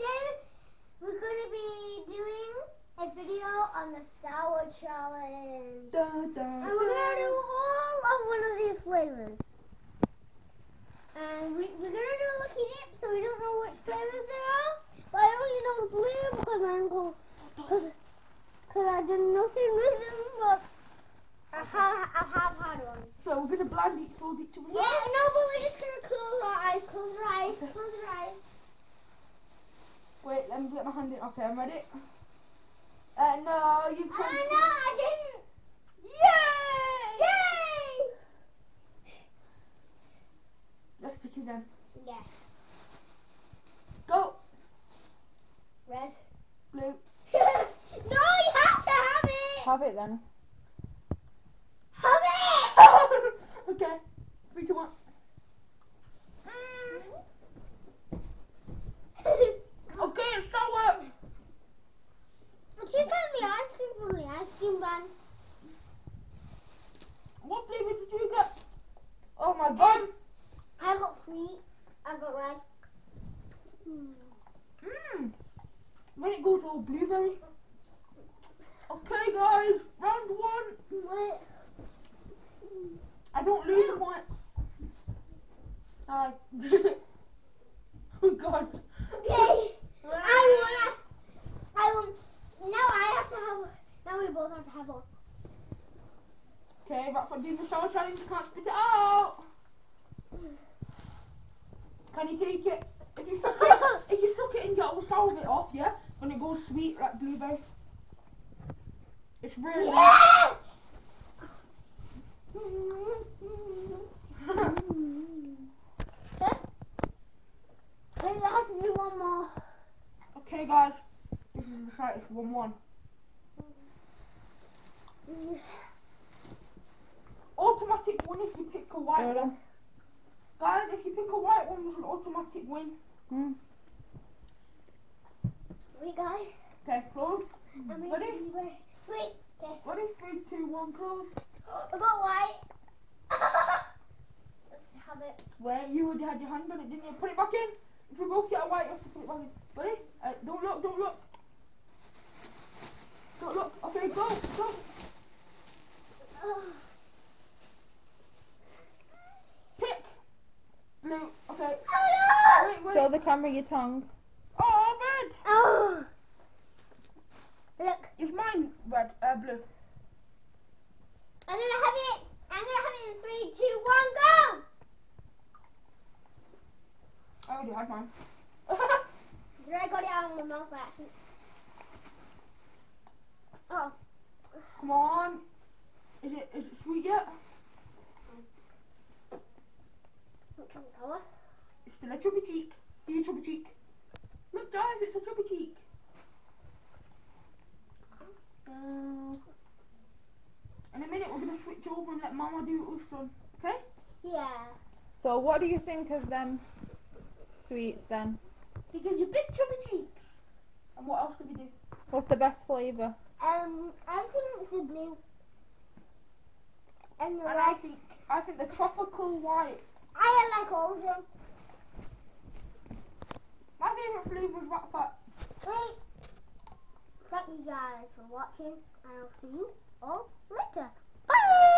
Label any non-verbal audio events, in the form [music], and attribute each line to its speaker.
Speaker 1: today we're gonna be doing a video on the sour challenge.
Speaker 2: Da, da,
Speaker 1: And we're gonna do all of one of these flavors. And we, we're gonna do a lucky dip, so we don't know which flavors they are. But I only know the blue because my uncle, because cause I did nothing with them, but I have, I have had one.
Speaker 2: So we're gonna blind each fold each other.
Speaker 1: Yeah, no, but we're just gonna close our eyes, close our eyes, close our eyes.
Speaker 2: Me get my hand in. Okay, I'm ready. Uh, no, you
Speaker 1: I
Speaker 2: tried.
Speaker 1: know, I didn't.
Speaker 2: Yay!
Speaker 1: Yay!
Speaker 2: Let's pick again.
Speaker 1: Yes.
Speaker 2: Go.
Speaker 1: Red.
Speaker 2: Blue. [laughs]
Speaker 1: no, you have to have it.
Speaker 3: Have it then.
Speaker 1: Have it.
Speaker 2: okay. Three, two, one. Okay, it's sour.
Speaker 1: It tastes like the ice cream from the ice cream van.
Speaker 2: What flavor did you get? Oh my god.
Speaker 1: I got sweet. Got red.
Speaker 2: Mmm. When it goes all blueberry. Okay, guys. Round one.
Speaker 1: What?
Speaker 2: I don't lose a point. Hi. [laughs] oh god.
Speaker 1: Okay. [laughs] I wanna. I want. Now I have to have. Now we both have to have one.
Speaker 2: Okay, right for doing the sour challenge, you can't spit it out. Can you take it? If you suck it, if you suck it in, you will solve it off, yeah? When it goes sweet like blueberry. It's really
Speaker 1: Yes. I have to do one more.
Speaker 2: Okay guys, this is the site, it's 1-1. Automatic win if you pick a white one.
Speaker 3: On.
Speaker 2: Guys, if you pick a white one, it's an automatic win.
Speaker 3: Mm.
Speaker 1: Wait, guys.
Speaker 2: Okay, close.
Speaker 1: I'm
Speaker 2: Ready?
Speaker 1: making Wait. Wait. Okay.
Speaker 2: Ready? 3, 2, 1, close.
Speaker 1: I got white. [laughs] Let's have it.
Speaker 2: Where you already had your hand on it, didn't you? Put it back in. If we both get a white, you have to put it back in. Ready? Uh, don't look, don't look. Don't look. Okay, go, go. Pick. Blue. Okay. Wait, wait.
Speaker 3: Show the camera your tongue.
Speaker 2: Oh, red.
Speaker 1: Oh. Look,
Speaker 2: Is mine red? Uh, blue.
Speaker 1: I'm gonna have it. I'm gonna have it in three, two, one, go.
Speaker 2: I already had mine. [laughs]
Speaker 1: I got it out of my mouth by accident. Oh.
Speaker 2: Come on. Is it is it sweet yet?
Speaker 1: It comes sour.
Speaker 2: It's still a chubby cheek. Do your chubby cheek. Look, guys, it's a chubby cheek. Uh, in a minute, we're gonna switch over and let Mama do it with son. Okay?
Speaker 1: Yeah.
Speaker 3: So what do you think of them sweets then?
Speaker 2: He gives you big chubby cheeks. And what else do we do?
Speaker 3: What's the best flavour?
Speaker 1: Um, I think it's the blue. And the
Speaker 2: And I think I think the tropical white.
Speaker 1: I like all of them.
Speaker 2: My favourite flavour is fat.
Speaker 1: Wait. Thank you guys for watching, and I'll see you all later. Bye!